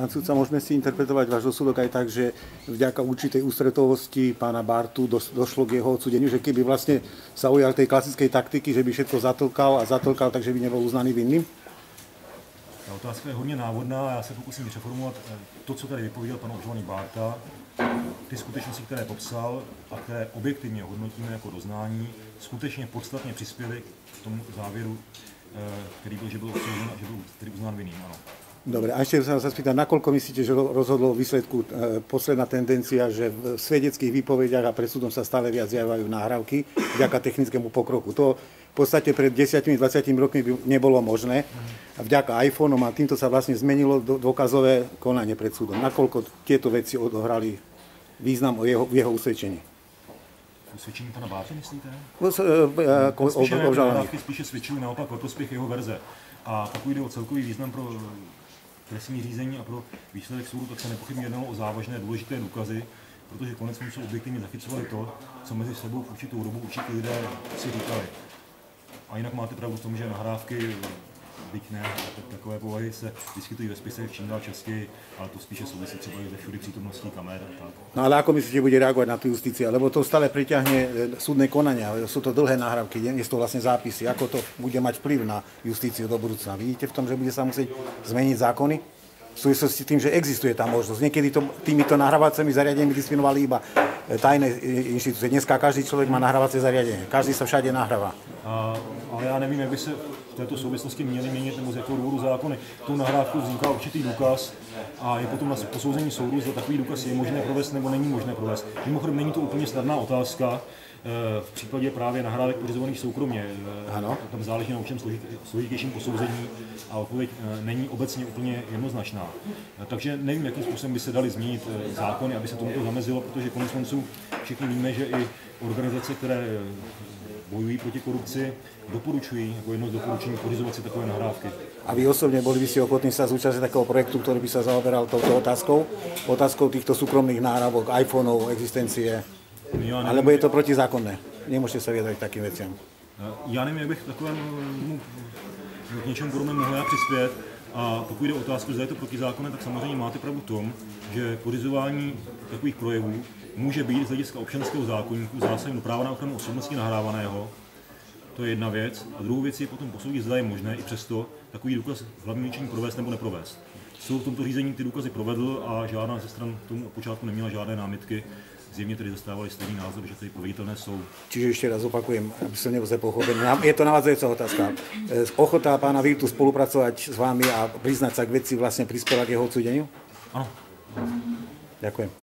Pán sudca, môžeme si interpretovať váš rozsudok aj tak, že vďaka určitej ústretovosti pána Bartu došlo k jeho odsudeniu, že keby vlastne sa ujal tej klasickej taktiky, že by všetko zatlkal a zatlkal, takže by nebol uznaný vinným? Ta otázka je hodně návodná a já se pokusím přeformulovat to, co tady vypověděl pan obžalovaný Bárta, ty skutečnosti, které popsal a které objektivně hodnotíme jako doznání, skutečně podstatně přispěly k tomu závěru, který byl, že byl, odsouzen, že byl tedy uznán vinným. Ano. Dobre, a ešte sa spýtať, nakoľko myslíte, že rozhodlo výsledku e, posledná tendencia, že v svedeckých výpovediach a pred súdom sa stále viac zjavajú náhrávky vďaka technickému pokroku. To v podstate pred 10-20 rokmi by nebolo možné. A vďaka iPhoneom a týmto sa vlastne zmenilo dôkazové konanie pred súdom. Nakoľko tieto veci odohrali význam o jeho, v jeho usvedčení? Usvědčení pana Bárty, myslíte? Ako obžalovaný. Spíše svědčují naopak o prospěch jeho verze. A pokud jde o celkový význam pro trestní řízení a pro výsledek soudu, tak se nepochybně jednalo o závažné důležité důkazy, protože konec konců objektivně zachycovali to, co mezi sebou v určitou dobu určitě lidé si říkali. A jinak máte pravdu v tom, že nahrávky byť ne, takové povahy se vyskytují ve spisech čím dál častěji, ale to spíše souvisí třeba i se všudy přítomností kamer. Tak. No ale ako myslíte, bude reagovať na tú justíciu? Lebo to stále priťahne e, súdne konania, sú to dlhé nahrávky, sú to vlastne zápisy. Ako to bude mať vplyv na justíciu do budúcna? Vidíte v tom, že bude sa musieť zmeniť zákony? v súvislosti s tým, že existuje tá možnosť. Niekedy to, týmito nahrávacími zariadeniami disciplinovali iba e, tajné inštitúcie. Dneska každý človek má nahrávacie zariadenie. Každý sa všade nahráva. A, ale já nevím, jak by se v této souvislosti měly měnit nebo z jakého důvodu zákony. Tou nahrávkou vzniká určitý důkaz a je potom na posouzení soudu, zda takový důkaz je možné provést nebo není možné provést. Mimochodem není to úplně snadná otázka, eh, v případě právě nahrávek pořizovaných soukromně. Eh, ano. Tam záleží na určitém složitějším posouzení a odpověď eh, není obecně úplně jednoznačná. Takže nevím, jakým způsobem by se dali změnit zákony, aby se tomuto zamezilo, protože konec konců všichni víme, že i organizace, které bojují proti korupci, doporučují jako jedno z doporučení pořizovat si takové nahrávky. A vy osobně byli by ste ochotní sa zúčastniť takého projektu, ktorý by sa zaoberal touto otázkou? Otázkou týchto súkromných náhrávok, iPhoneov, existencie? Ja Alebo je to protizákonné? Nemôžete sa viedať k takým veciam. Já nevím, jak bych takovému k něčemu podobnému mohl já přispět. A pokud jde o otázku, zda je to protizákonné, tak samozřejmě máte pravdu v tom, že pořizování takových projevů může být z hlediska občanského zákonníku zásahem do práva na ochranu osobnosti nahrávaného. To je jedna věc. A druhou věc je potom posoudit, zda je možné i přesto takový důkaz hlavní líčení provést nebo neprovést. Soud v tomto řízení ty důkazy provedl a žádná ze stran tomu od počátku neměla žádné námitky. Zjevně tedy zastávali stejný názor, že ty proveditelné jsou. Čiže ještě raz opakujem, aby som nebol pochopený. Je to navadzajúca otázka. E, ochota pána Virtu spolupracovať s vámi a priznať sa k veci vlastne prispela k jeho odsúdeniu? Ano. Ďakujem.